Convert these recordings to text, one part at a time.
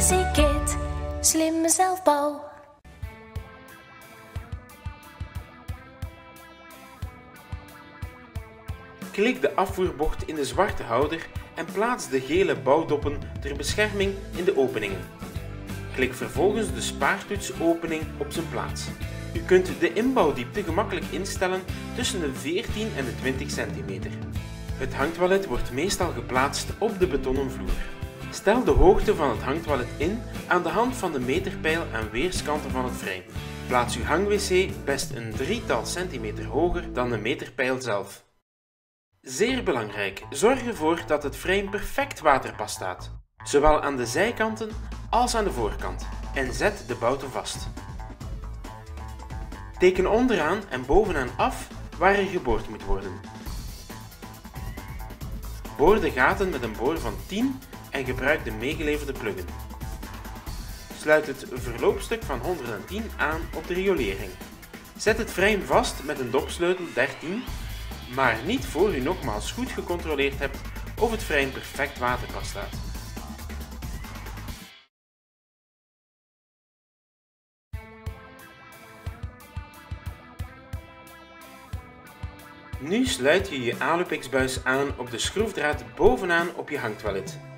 EasyKit, slimme zelfbouw. Klik de afvoerbocht in de zwarte houder en plaats de gele bouwdoppen ter bescherming in de openingen. Klik vervolgens de spaartoetsopening op zijn plaats. U kunt de inbouwdiepte gemakkelijk instellen tussen de 14 en de 20 cm. Het hangtoilet wordt meestal geplaatst op de betonnen vloer. Stel de hoogte van het hangtoilet in aan de hand van de meterpijl aan weerskanten van het frame. Plaats uw hangwc best een drietal centimeter hoger dan de meterpijl zelf. Zeer belangrijk, zorg ervoor dat het frame perfect waterpas staat, zowel aan de zijkanten als aan de voorkant, en zet de bouten vast. Teken onderaan en bovenaan af waar er geboord moet worden. Boor de gaten met een boor van 10 en gebruik de meegeleverde pluggen. Sluit het verloopstuk van 110 aan op de riolering. Zet het frame vast met een dopsleutel 13, maar niet voor u nogmaals goed gecontroleerd hebt of het frame perfect waterpas staat. Nu sluit je je Alupix-buis aan op de schroefdraad bovenaan op je hangtoilet.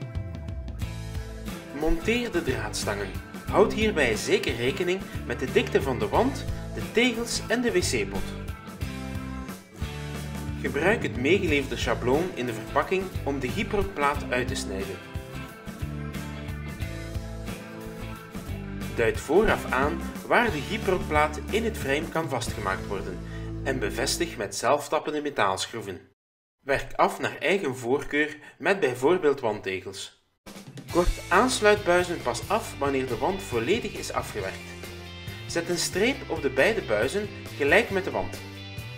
Monteer de draadstangen. Houd hierbij zeker rekening met de dikte van de wand, de tegels en de wc-pot. Gebruik het meegeleverde schabloon in de verpakking om de gyproplaat uit te snijden. Duid vooraf aan waar de gyproplaat in het frame kan vastgemaakt worden en bevestig met zelftappende metaalschroeven. Werk af naar eigen voorkeur met bijvoorbeeld wandtegels. Kort aansluitbuizen pas af wanneer de wand volledig is afgewerkt. Zet een streep op de beide buizen gelijk met de wand.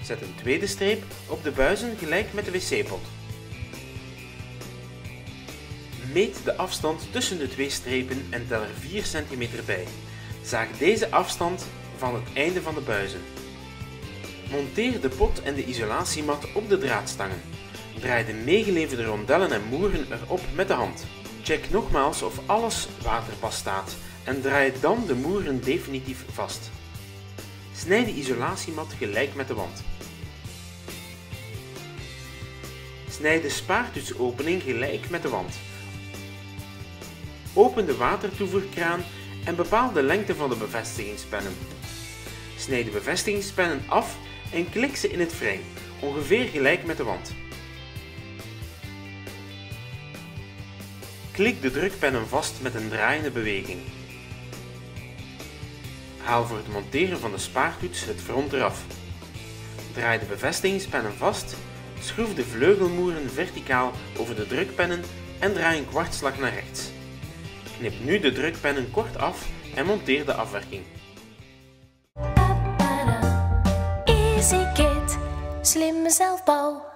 Zet een tweede streep op de buizen gelijk met de wc-pot. Meet de afstand tussen de twee strepen en tel er 4 cm bij. Zaag deze afstand van het einde van de buizen. Monteer de pot en de isolatiemat op de draadstangen. Draai de meegeleverde rondellen en moeren erop met de hand. Check nogmaals of alles waterpas staat en draai dan de moeren definitief vast. Snijd de isolatiemat gelijk met de wand. Snijd de spaartoetsopening gelijk met de wand. Open de watertoevoerkraan en bepaal de lengte van de bevestigingspennen. Snijd de bevestigingspennen af en klik ze in het frame, ongeveer gelijk met de wand. Klik de drukpennen vast met een draaiende beweging. Haal voor het monteren van de spaartoets het front eraf. Draai de bevestigingspennen vast, schroef de vleugelmoeren verticaal over de drukpennen en draai een kwartslag naar rechts. Knip nu de drukpennen kort af en monteer de afwerking. EasyKit, slimme zelfbouw.